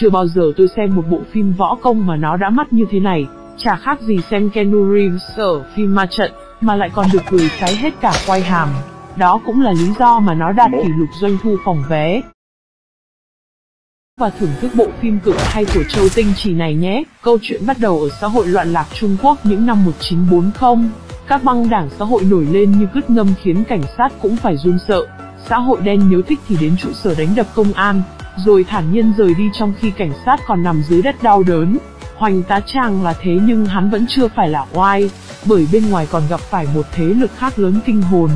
chưa bao giờ tôi xem một bộ phim võ công mà nó đã mắt như thế này, chả khác gì xem Kenu Reeves ở phim ma trận, mà lại còn được cười cháy hết cả quay hàm. Đó cũng là lý do mà nó đạt kỷ lục doanh thu phòng vé. Và thưởng thức bộ phim cực hay của Châu Tinh Chỉ này nhé. Câu chuyện bắt đầu ở xã hội loạn lạc Trung Quốc những năm 1940. Các băng đảng xã hội nổi lên như cứt ngâm khiến cảnh sát cũng phải run sợ. Xã hội đen nếu thích thì đến trụ sở đánh đập công an, rồi thản nhiên rời đi trong khi cảnh sát còn nằm dưới đất đau đớn. Hoành tá trang là thế nhưng hắn vẫn chưa phải là oai, bởi bên ngoài còn gặp phải một thế lực khác lớn kinh hồn.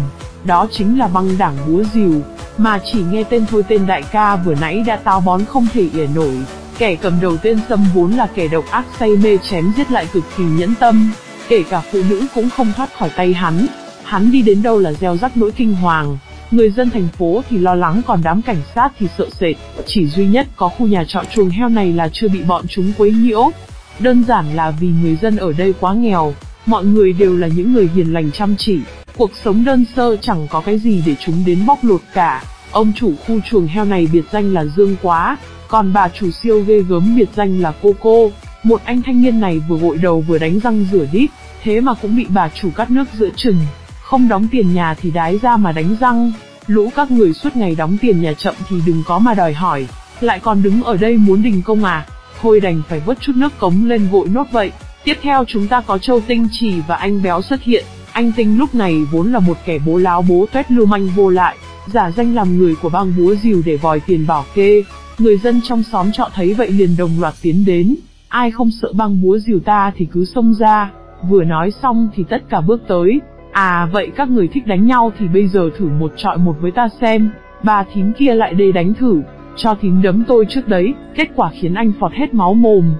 Đó chính là băng đảng búa rìu, mà chỉ nghe tên thôi tên đại ca vừa nãy đã táo bón không thể ỉa nổi. Kẻ cầm đầu tên Sâm vốn là kẻ độc ác say mê chém giết lại cực kỳ nhẫn tâm, kể cả phụ nữ cũng không thoát khỏi tay hắn. Hắn đi đến đâu là gieo rắc nỗi kinh hoàng. Người dân thành phố thì lo lắng còn đám cảnh sát thì sợ sệt, chỉ duy nhất có khu nhà trọ chuồng heo này là chưa bị bọn chúng quấy nhiễu. Đơn giản là vì người dân ở đây quá nghèo, mọi người đều là những người hiền lành chăm chỉ, cuộc sống đơn sơ chẳng có cái gì để chúng đến bóc lột cả. Ông chủ khu chuồng heo này biệt danh là Dương Quá, còn bà chủ siêu ghê gớm biệt danh là Cô Cô. Một anh thanh niên này vừa gội đầu vừa đánh răng rửa đít, thế mà cũng bị bà chủ cắt nước giữa chừng. Không đóng tiền nhà thì đái ra mà đánh răng. Lũ các người suốt ngày đóng tiền nhà chậm thì đừng có mà đòi hỏi. Lại còn đứng ở đây muốn đình công à? Thôi đành phải vớt chút nước cống lên gội nốt vậy. Tiếp theo chúng ta có Châu Tinh Trì và anh Béo xuất hiện. Anh Tinh lúc này vốn là một kẻ bố láo bố tuét lưu manh vô lại, giả danh làm người của bang búa rìu để vòi tiền bảo kê. Người dân trong xóm trọ thấy vậy liền đồng loạt tiến đến. Ai không sợ băng búa rìu ta thì cứ xông ra. Vừa nói xong thì tất cả bước tới. À vậy các người thích đánh nhau thì bây giờ thử một trọi một với ta xem. Bà thím kia lại đây đánh thử. Cho thím đấm tôi trước đấy, kết quả khiến anh phọt hết máu mồm.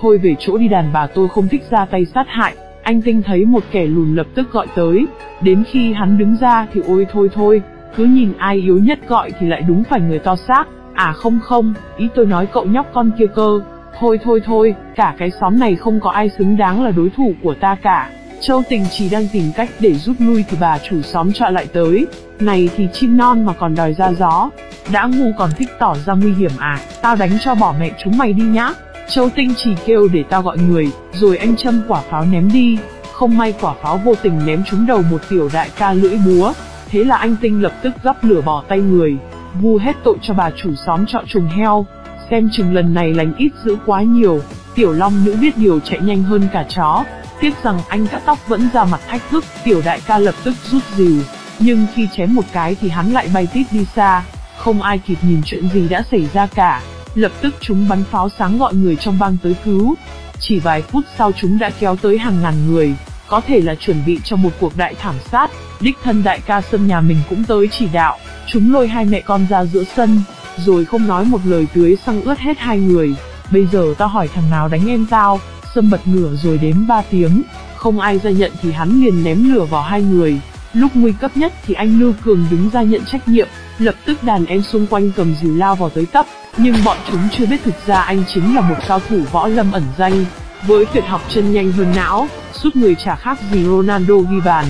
Thôi về chỗ đi đàn bà tôi không thích ra tay sát hại. Anh Tinh thấy một kẻ lùn lập tức gọi tới. Đến khi hắn đứng ra thì ôi thôi thôi, cứ nhìn ai yếu nhất gọi thì lại đúng phải người to xác. À không không, ý tôi nói cậu nhóc con kia cơ. Thôi thôi thôi, cả cái xóm này không có ai xứng đáng là đối thủ của ta cả. Châu Tình chỉ đang tìm cách để rút lui thì bà chủ xóm trọ lại tới. Này thì chim non mà còn đòi ra gió. Đã ngu còn thích tỏ ra nguy hiểm à, tao đánh cho bỏ mẹ chúng mày đi nhá. Châu Tinh chỉ kêu để tao gọi người, rồi anh châm quả pháo ném đi. Không may quả pháo vô tình ném trúng đầu một tiểu đại ca lưỡi búa. Thế là anh Tinh lập tức gắp lửa bỏ tay người, vu hết tội cho bà chủ xóm trọ trùng heo. Xem chừng lần này lành ít giữ quá nhiều, tiểu long nữ biết điều chạy nhanh hơn cả chó. Tiếc rằng anh cắt tóc vẫn ra mặt thách thức, tiểu đại ca lập tức rút dìu. Nhưng khi chém một cái thì hắn lại bay tít đi xa, không ai kịp nhìn chuyện gì đã xảy ra cả. Lập tức chúng bắn pháo sáng gọi người trong bang tới cứu. Chỉ vài phút sau chúng đã kéo tới hàng ngàn người, có thể là chuẩn bị cho một cuộc đại thảm sát. Đích thân đại ca sâm nhà mình cũng tới chỉ đạo, chúng lôi hai mẹ con ra giữa sân, rồi không nói một lời tưới xăng ướt hết hai người. Bây giờ tao hỏi thằng nào đánh em tao, sâm bật ngửa rồi đếm ba tiếng, không ai ra nhận thì hắn liền ném lửa vào hai người. Lúc nguy cấp nhất thì anh Lưu Cường đứng ra nhận trách nhiệm, lập tức đàn em xung quanh cầm dìu lao vào tới tấp, nhưng bọn chúng chưa biết thực ra anh chính là một cao thủ võ lâm ẩn danh, với tuyệt học chân nhanh hơn não, suốt người chả khác gì Ronaldo ghi bàn.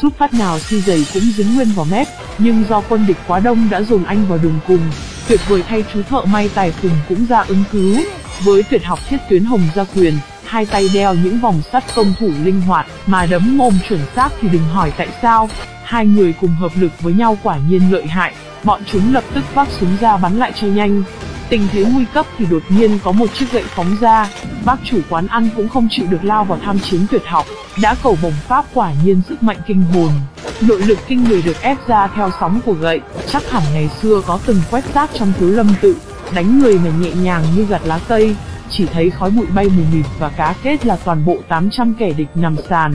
Sút phát nào si giày cũng dính nguyên vào mép, nhưng do quân địch quá đông đã dồn anh vào đường cùng. Tuyệt vời thay chú thợ may tài phùng cũng ra ứng cứu. Với tuyệt học thiết tuyến hồng gia quyền, hai tay đeo những vòng sắt công thủ linh hoạt, mà đấm mồm chuẩn xác thì đừng hỏi tại sao. Hai người cùng hợp lực với nhau quả nhiên lợi hại, bọn chúng lập tức vác súng ra bắn lại cho nhanh. Tình thế nguy cấp thì đột nhiên có một chiếc gậy phóng ra, bác chủ quán ăn cũng không chịu được lao vào tham chiến tuyệt học, đã cầu bồng pháp quả nhiên sức mạnh kinh hồn. Nội lực kinh người được ép ra theo sóng của gậy, chắc hẳn ngày xưa có từng quét rác trong thiếu lâm tự, đánh người mà nhẹ nhàng như gặt lá cây, chỉ thấy khói bụi bay mù mịt và cá kết là toàn bộ 800 kẻ địch nằm sàn.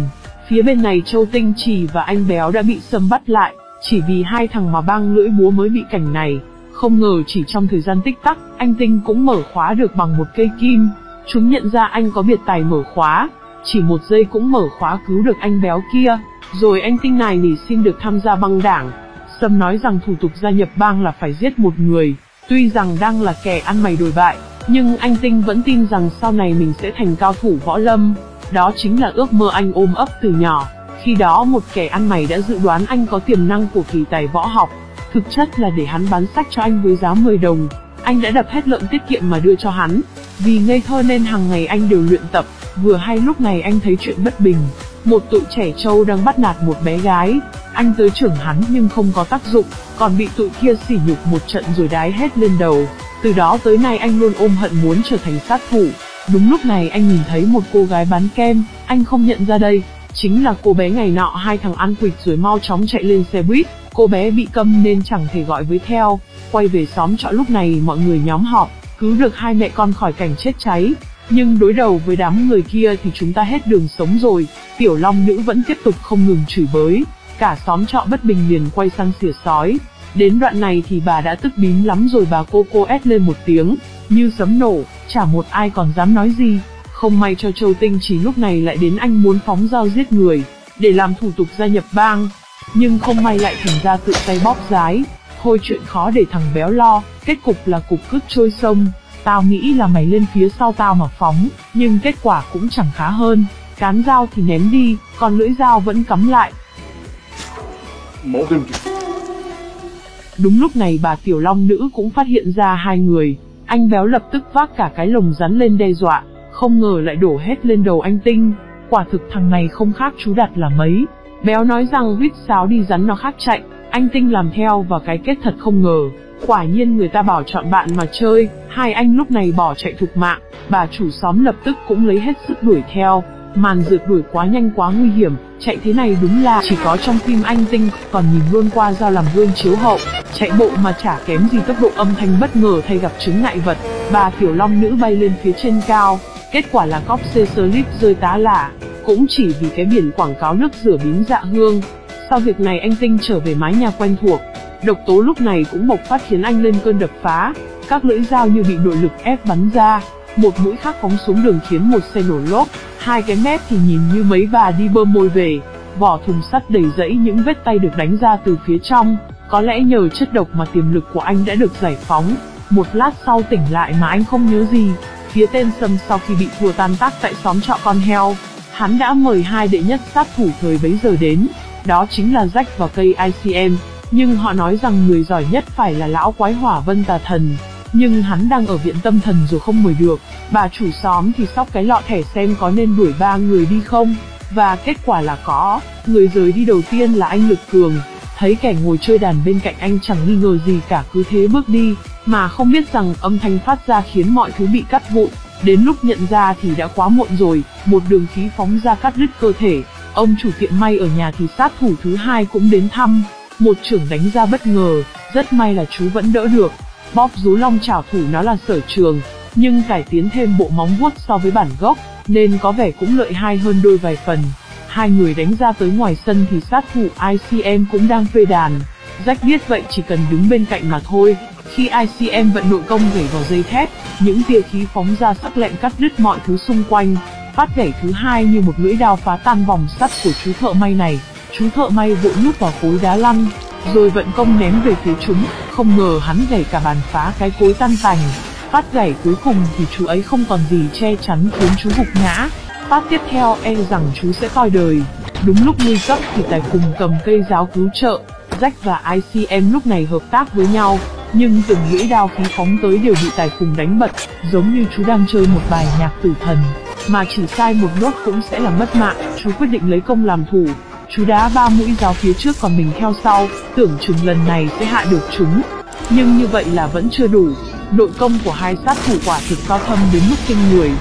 Phía bên này Châu Tinh Trì và anh Béo đã bị Sâm bắt lại, chỉ vì hai thằng mà băng lưỡi búa mới bị cảnh này. Không ngờ chỉ trong thời gian tích tắc, anh Tinh cũng mở khóa được bằng một cây kim. Chúng nhận ra anh có biệt tài mở khóa, chỉ một giây cũng mở khóa cứu được anh béo kia. Rồi anh Tinh này nỉ xin được tham gia băng đảng. Sâm nói rằng thủ tục gia nhập bang là phải giết một người. Tuy rằng đang là kẻ ăn mày đổi bại, nhưng anh Tinh vẫn tin rằng sau này mình sẽ thành cao thủ võ lâm. Đó chính là ước mơ anh ôm ấp từ nhỏ. Khi đó một kẻ ăn mày đã dự đoán anh có tiềm năng của kỳ tài võ học. Thực chất là để hắn bán sách cho anh với giá 10 đồng. anh đã đập hết lợn tiết kiệm mà đưa cho hắn. Vì ngây thơ nên hàng ngày anh đều luyện tập, vừa hay lúc này anh thấy chuyện bất bình. Một tụi trẻ trâu đang bắt nạt một bé gái, anh tới trưởng hắn nhưng không có tác dụng, còn bị tụi kia sỉ nhục một trận rồi đái hết lên đầu. Từ đó tới nay anh luôn ôm hận muốn trở thành sát thủ. Đúng lúc này anh nhìn thấy một cô gái bán kem, anh không nhận ra đây, chính là cô bé ngày nọ hai thằng ăn quỵt rồi mau chóng chạy lên xe buýt. Cô bé bị câm nên chẳng thể gọi với theo. Quay về xóm trọ lúc này mọi người nhóm họp, cứu được hai mẹ con khỏi cảnh chết cháy. Nhưng đối đầu với đám người kia thì chúng ta hết đường sống rồi. Tiểu Long nữ vẫn tiếp tục không ngừng chửi bới. Cả xóm trọ bất bình liền quay sang xỉa sói. Đến đoạn này thì bà đã tức bím lắm rồi bà cô cô ét lên một tiếng, như sấm nổ, chả một ai còn dám nói gì. Không may cho Châu Tinh chỉ lúc này lại đến anh muốn phóng dao giết người, để làm thủ tục gia nhập bang. Nhưng không may lại thành ra tự tay bóp giái. Thôi chuyện khó để thằng béo lo, kết cục là cục cướp trôi sông. Tao nghĩ là mày lên phía sau tao mà phóng, nhưng kết quả cũng chẳng khá hơn. Cán dao thì ném đi, còn lưỡi dao vẫn cắm lại. Đúng lúc này bà Tiểu Long nữ cũng phát hiện ra hai người. Anh béo lập tức vác cả cái lồng rắn lên đe dọa, không ngờ lại đổ hết lên đầu anh Tinh. Quả thực thằng này không khác chú đặt là mấy. Béo nói rằng huýt sáo đi rắn nó khác chạy, anh Tinh làm theo và cái kết thật không ngờ. Quả nhiên người ta bảo chọn bạn mà chơi, hai anh lúc này bỏ chạy thục mạng, bà chủ xóm lập tức cũng lấy hết sức đuổi theo. Màn rượt đuổi quá nhanh quá nguy hiểm, chạy thế này đúng là chỉ có trong phim anh Tinh, còn nhìn luôn qua dao làm gương chiếu hậu. Chạy bộ mà chả kém gì tốc độ âm thanh bất ngờ thay gặp chứng ngại vật, bà tiểu long nữ bay lên phía trên cao, kết quả là cóp xê sơ lít rơi tá lả, cũng chỉ vì cái biển quảng cáo nước rửa bím dạ hương. Sau việc này anh Tinh trở về mái nhà quen thuộc, độc tố lúc này cũng bộc phát khiến anh lên cơn đập phá, các lưỡi dao như bị nội lực ép bắn ra, một mũi khác phóng xuống đường khiến một xe nổ lốp, hai cái mép thì nhìn như mấy bà đi bơm môi về, vỏ thùng sắt đầy rẫy những vết tay được đánh ra từ phía trong, có lẽ nhờ chất độc mà tiềm lực của anh đã được giải phóng. Một lát sau tỉnh lại mà anh không nhớ gì, phía tên Sâm sau khi bị thua tan tác tại xóm trọ con heo, hắn đã mời hai đệ nhất sát thủ thời bấy giờ đến, đó chính là Jack và cây ICM, nhưng họ nói rằng người giỏi nhất phải là lão quái hỏa vân tà thần, nhưng hắn đang ở viện tâm thần rồi không mời được. Bà chủ xóm thì sóc cái lọ thẻ xem có nên đuổi ba người đi không, và kết quả là có, người rời đi đầu tiên là anh Lực Cường, thấy kẻ ngồi chơi đàn bên cạnh anh chẳng nghi ngờ gì cả cứ thế bước đi, mà không biết rằng âm thanh phát ra khiến mọi thứ bị cắt vụn. Đến lúc nhận ra thì đã quá muộn rồi, một đường khí phóng ra cắt đứt cơ thể. Ông chủ tiệm may ở nhà thì sát thủ thứ hai cũng đến thăm. Một trưởng đánh ra bất ngờ, rất may là chú vẫn đỡ được. Bóp rú long trảo thủ nó là sở trường, nhưng cải tiến thêm bộ móng vuốt so với bản gốc, nên có vẻ cũng lợi hai hơn đôi vài phần. Hai người đánh ra tới ngoài sân thì sát thủ ICM cũng đang phê đàn. Rách biết vậy chỉ cần đứng bên cạnh mà thôi. Khi ICM vận nội công gảy vào dây thép, những tia khí phóng ra sắc lẹm cắt đứt mọi thứ xung quanh. Phát gảy thứ hai như một lưỡi đao phá tan vòng sắt của chú thợ may này. Chú thợ may vội núp vào khối đá lăn, rồi vận công ném về phía chúng. Không ngờ hắn gảy cả bàn phá cái cối tan tành. Phát gảy cuối cùng thì chú ấy không còn gì che chắn khiến chú gục ngã. Phát tiếp theo e rằng chú sẽ coi đời. Đúng lúc nguy cấp thì tài cùng cầm cây giáo cứu trợ. Jack và ICM lúc này hợp tác với nhau, nhưng từng lưỡi đao khí phóng tới đều bị tài cùng đánh bật, giống như chú đang chơi một bài nhạc tử thần. Mà chỉ sai một nốt cũng sẽ là mất mạng, chú quyết định lấy công làm thủ. Chú đá ba mũi giáo phía trước còn mình theo sau, tưởng chừng lần này sẽ hạ được chúng. Nhưng như vậy là vẫn chưa đủ, nội công của hai sát thủ quả thực cao thâm đến mức kinh người.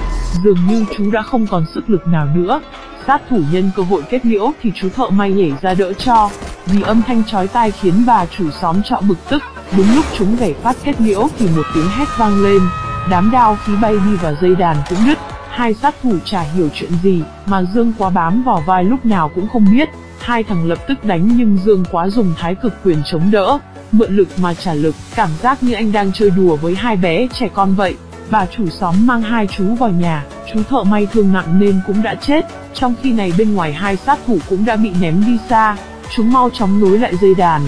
Dường như chú đã không còn sức lực nào nữa. Sát thủ nhân cơ hội kết liễu thì chú thợ may nhảy ra đỡ cho. Vì âm thanh chói tai khiến bà chủ xóm trọ bực tức. Đúng lúc chúng gảy phát kết liễu thì một tiếng hét vang lên. Đám đao khí bay đi và dây đàn cũng đứt. Hai sát thủ chả hiểu chuyện gì, mà Dương quá bám vào vai lúc nào cũng không biết. Hai thằng lập tức đánh nhưng Dương quá dùng thái cực quyền chống đỡ, mượn lực mà trả lực, cảm giác như anh đang chơi đùa với hai bé trẻ con vậy. Bà chủ xóm mang hai chú vào nhà, chú thợ may thương nặng nên cũng đã chết, trong khi này bên ngoài hai sát thủ cũng đã bị ném đi xa, chúng mau chóng nối lại dây đàn,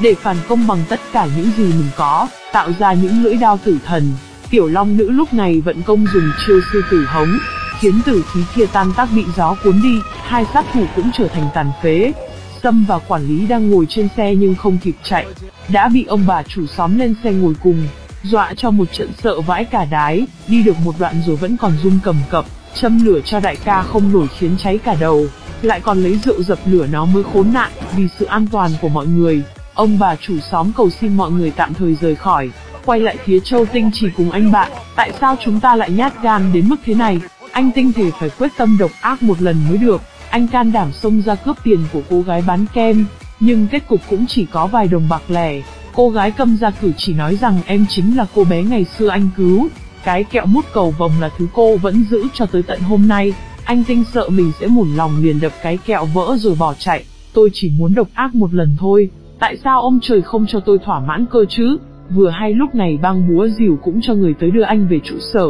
để phản công bằng tất cả những gì mình có, tạo ra những lưỡi đao tử thần. Tiểu Long nữ lúc này vận công dùng chiêu sư tử hống, khiến tử khí kia tan tác bị gió cuốn đi, hai sát thủ cũng trở thành tàn phế. Tâm và quản lý đang ngồi trên xe nhưng không kịp chạy, đã bị ông bà chủ xóm lên xe ngồi cùng, dọa cho một trận sợ vãi cả đái, đi được một đoạn rồi vẫn còn run cầm cập, châm lửa cho đại ca không nổi khiến cháy cả đầu, lại còn lấy rượu dập lửa nó mới khốn nạn, vì sự an toàn của mọi người. Ông bà chủ xóm cầu xin mọi người tạm thời rời khỏi, quay lại phía Châu Tinh chỉ cùng anh bạn, tại sao chúng ta lại nhát gan đến mức thế này? Anh Tinh thể phải quyết tâm độc ác một lần mới được, anh can đảm xông ra cướp tiền của cô gái bán kem, nhưng kết cục cũng chỉ có vài đồng bạc lẻ. Cô gái câm ra cử chỉ nói rằng em chính là cô bé ngày xưa anh cứu, cái kẹo mút cầu vồng là thứ cô vẫn giữ cho tới tận hôm nay. Anh Tinh sợ mình sẽ mủn lòng liền đập cái kẹo vỡ rồi bỏ chạy. Tôi chỉ muốn độc ác một lần thôi. Tại sao ông trời không cho tôi thỏa mãn cơ chứ? Vừa hay lúc này bang búa rìu cũng cho người tới đưa anh về trụ sở.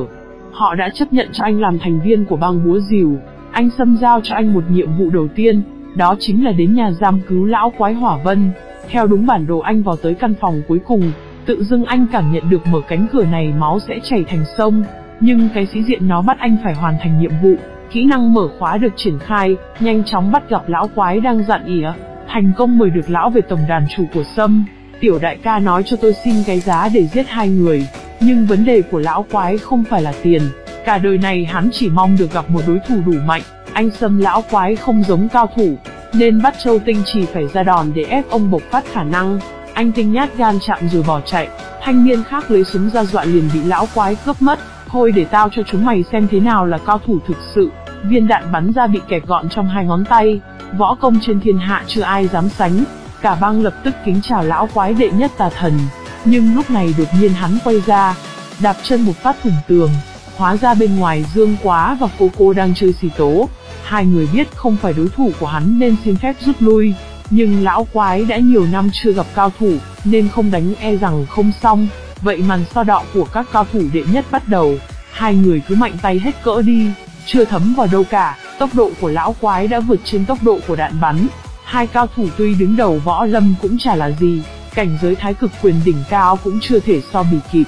Họ đã chấp nhận cho anh làm thành viên của bang búa rìu. Anh xâm giao cho anh một nhiệm vụ đầu tiên, đó chính là đến nhà giam cứu lão quái hỏa vân. Theo đúng bản đồ anh vào tới căn phòng cuối cùng, tự dưng anh cảm nhận được mở cánh cửa này máu sẽ chảy thành sông. Nhưng cái sĩ diện nó bắt anh phải hoàn thành nhiệm vụ, kỹ năng mở khóa được triển khai, nhanh chóng bắt gặp lão quái đang dặn ỉa, thành công mời được lão về tổng đàn chủ của Sâm. Tiểu đại ca nói cho tôi xin cái giá để giết hai người, nhưng vấn đề của lão quái không phải là tiền, cả đời này hắn chỉ mong được gặp một đối thủ đủ mạnh, anh Sâm lão quái không giống cao thủ, nên bắt Châu Tinh chỉ phải ra đòn để ép ông bộc phát khả năng. Anh Tinh nhát gan chạm rồi bỏ chạy, thanh niên khác lấy súng ra dọa liền bị lão quái cướp mất. Thôi để tao cho chúng mày xem thế nào là cao thủ thực sự. Viên đạn bắn ra bị kẹp gọn trong hai ngón tay, võ công trên thiên hạ chưa ai dám sánh. Cả bang lập tức kính chào lão quái đệ nhất tà thần. Nhưng lúc này đột nhiên hắn quay ra, đạp chân một phát thủng tường. Hóa ra bên ngoài Dương Quá và cô cô đang chơi xì tố. Hai người biết không phải đối thủ của hắn nên xin phép rút lui. Nhưng lão quái đã nhiều năm chưa gặp cao thủ, nên không đánh e rằng không xong. Vậy màn so đọ của các cao thủ đệ nhất bắt đầu. Hai người cứ mạnh tay hết cỡ đi, chưa thấm vào đâu cả, tốc độ của lão quái đã vượt trên tốc độ của đạn bắn. Hai cao thủ tuy đứng đầu võ lâm cũng chả là gì, cảnh giới thái cực quyền đỉnh cao cũng chưa thể so bì kịp.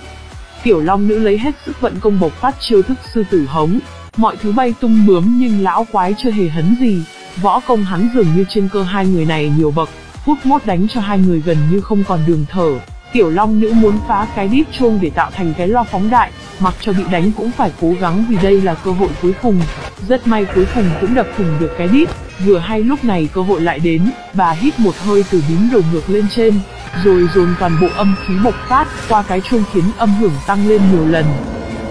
Tiểu Long nữ lấy hết sức vận công bộc phát chiêu thức sư tử hống, mọi thứ bay tung bướm nhưng lão quái chưa hề hấn gì. Võ công hắn dường như trên cơ hai người này nhiều bậc, hút mốt đánh cho hai người gần như không còn đường thở. Tiểu Long nữ muốn phá cái đít chuông để tạo thành cái loa phóng đại, mặc cho bị đánh cũng phải cố gắng vì đây là cơ hội cuối cùng. Rất may cuối cùng cũng đập thủng được cái đít, vừa hay lúc này cơ hội lại đến, bà hít một hơi từ bím đầu ngược lên trên, rồi dồn toàn bộ âm khí bộc phát qua cái chuông khiến âm hưởng tăng lên nhiều lần.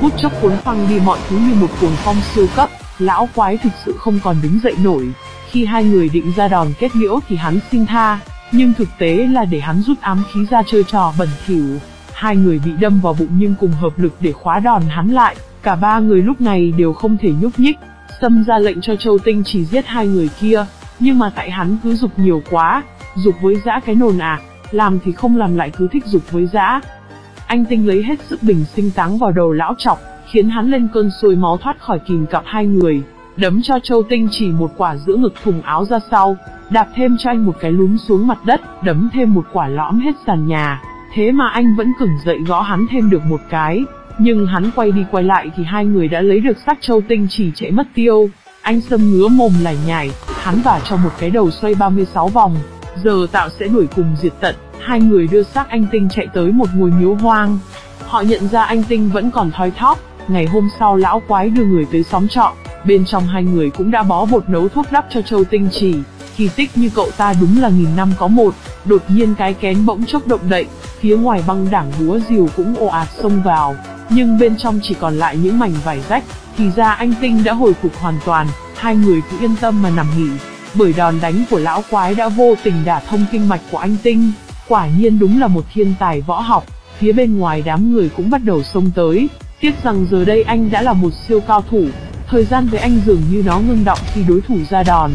Hút chốc cuốn phăng đi mọi thứ như một cuồng phong siêu cấp, lão quái thực sự không còn đứng dậy nổi. Khi hai người định ra đòn kết liễu thì hắn xin tha, nhưng thực tế là để hắn rút ám khí ra chơi trò bẩn thỉu. Hai người bị đâm vào bụng nhưng cùng hợp lực để khóa đòn hắn lại, cả ba người lúc này đều không thể nhúc nhích. Sâm ra lệnh cho Châu Tinh chỉ giết hai người kia, nhưng mà tại hắn cứ dục nhiều quá, dục với dã cái nồn à, làm thì không làm lại cứ thích dục với dã. Anh Tinh lấy hết sức bình sinh táng vào đầu lão chọc, khiến hắn lên cơn sôi máu thoát khỏi kìm cặp hai người, đấm cho Châu Tinh chỉ một quả giữa ngực thùng áo ra sau, đạp thêm cho anh một cái lún xuống mặt đất, đấm thêm một quả lõm hết sàn nhà. Thế mà anh vẫn cứng dậy gõ hắn thêm được một cái, nhưng hắn quay đi quay lại thì hai người đã lấy được xác Châu Tinh chỉ chạy mất tiêu. Anh sâm ngứa mồm lải nhải, hắn vả cho một cái đầu xoay 36 vòng, giờ tạo sẽ đuổi cùng diệt tận. Hai người đưa xác anh Tinh chạy tới một ngôi miếu hoang. Họ nhận ra anh Tinh vẫn còn thoi thóp. Ngày hôm sau lão quái đưa người tới xóm trọ. Bên trong hai người cũng đã bó bột nấu thuốc đắp cho Châu Tinh chỉ. Kỳ tích như cậu ta đúng là nghìn năm có một. Đột nhiên cái kén bỗng chốc động đậy. Phía ngoài băng đảng búa rìu cũng ồ ạt xông vào. Nhưng bên trong chỉ còn lại những mảnh vải rách. Thì ra anh Tinh đã hồi phục hoàn toàn. Hai người cứ yên tâm mà nằm nghỉ bởi đòn đánh của lão quái đã vô tình đả thông kinh mạch của anh Tinh. Quả nhiên đúng là một thiên tài võ học, phía bên ngoài đám người cũng bắt đầu xông tới. Tiếc rằng giờ đây anh đã là một siêu cao thủ, thời gian với anh dường như nó ngưng động khi đối thủ ra đòn.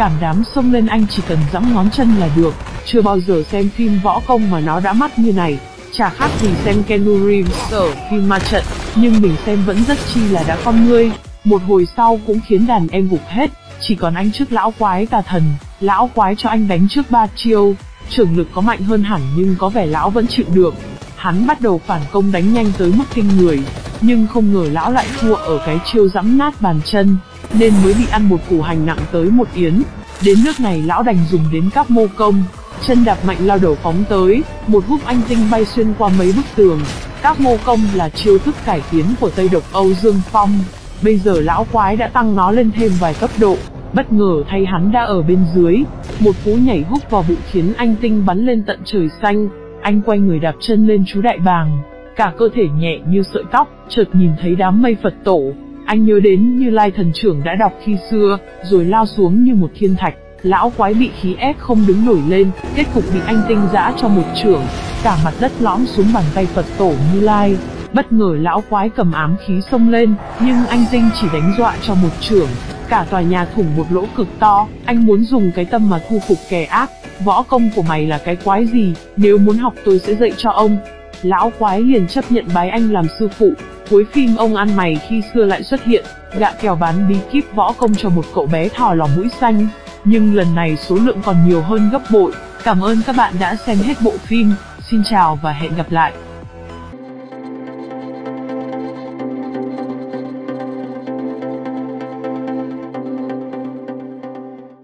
Cảm đám xông lên anh chỉ cần giẫm ngón chân là được, chưa bao giờ xem phim võ công mà nó đã mắt như này. Chả khác gì xem Kenu Reeves ở phim ma trận, nhưng mình xem vẫn rất chi là đã con ngươi. Một hồi sau cũng khiến đàn em gục hết, chỉ còn anh trước lão quái tà thần, lão quái cho anh đánh trước ba chiêu, trưởng lực có mạnh hơn hẳn nhưng có vẻ lão vẫn chịu được. Hắn bắt đầu phản công đánh nhanh tới mức kinh người, nhưng không ngờ lão lại thua ở cái chiêu giẫm nát bàn chân, nên mới bị ăn một củ hành nặng tới một yến. Đến nước này lão đành dùng đến các mô công, chân đạp mạnh lao đầu phóng tới, một húp anh tinh bay xuyên qua mấy bức tường. Các mô công là chiêu thức cải tiến của Tây độc Âu Dương Phong. Bây giờ lão quái đã tăng nó lên thêm vài cấp độ, bất ngờ thay hắn đã ở bên dưới. Một cú nhảy húc vào bụng khiến anh tinh bắn lên tận trời xanh. Anh quay người đạp chân lên chú đại bàng. Cả cơ thể nhẹ như sợi tóc, chợt nhìn thấy đám mây Phật tổ. Anh nhớ đến như Lai thần trưởng đã đọc khi xưa, rồi lao xuống như một thiên thạch. Lão quái bị khí ép không đứng nổi lên, kết cục bị anh tinh giã cho một trưởng, cả mặt đất lõm xuống bàn tay Phật tổ Như Lai. Bất ngờ lão quái cầm ám khí xông lên, nhưng anh tinh chỉ đánh dọa cho một trưởng, cả tòa nhà thủng một lỗ cực to, anh muốn dùng cái tâm mà thu phục kẻ ác, võ công của mày là cái quái gì, nếu muốn học tôi sẽ dạy cho ông. Lão quái liền chấp nhận bái anh làm sư phụ, cuối phim ông ăn mày khi xưa lại xuất hiện, gạ kèo bán bí kíp võ công cho một cậu bé thò lò mũi xanh, nhưng lần này số lượng còn nhiều hơn gấp bội. Cảm ơn các bạn đã xem hết bộ phim, xin chào và hẹn gặp lại.